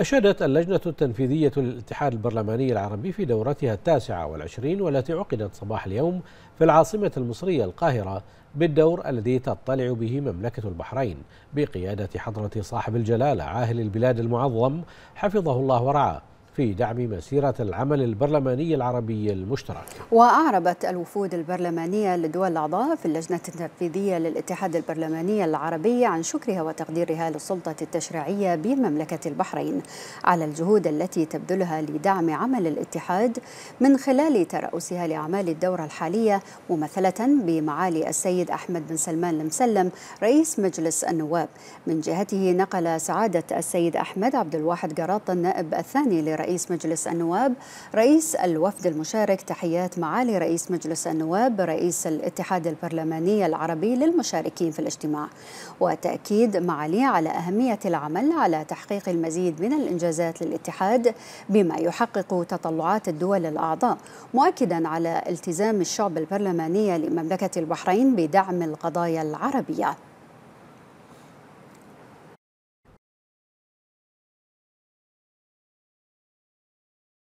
أشادت اللجنة التنفيذية للاتحاد البرلماني العربي في دورتها التاسعة والعشرين والتي عقدت صباح اليوم في العاصمة المصرية القاهرة بالدور الذي تطلع به مملكة البحرين بقيادة حضرة صاحب الجلالة عاهل البلاد المعظم حفظه الله ورعاه. في دعم مسيرة العمل البرلماني العربي المشترك. وأعربت الوفود البرلمانية للدول الأعضاء في اللجنة التنفيذية للاتحاد البرلماني العربي عن شكرها وتقديرها للسلطة التشريعية بمملكة البحرين على الجهود التي تبذلها لدعم عمل الاتحاد من خلال ترأسها لأعمال الدورة الحالية ممثلة بمعالي السيد أحمد بن سلمان المسلم رئيس مجلس النواب. من جهته نقل سعادة السيد أحمد عبد الواحد قراط النائب الثاني رئيس مجلس النواب رئيس الوفد المشارك. تحيات معالي رئيس مجلس النواب رئيس الاتحاد البرلماني العربي للمشاركين في الاجتماع. وتأكيد معالي على أهمية العمل على تحقيق المزيد من الإنجازات للاتحاد بما يحقق تطلعات الدول الأعضاء. مؤكدا على التزام الشعب البرلماني لمملكة البحرين بدعم القضايا العربية.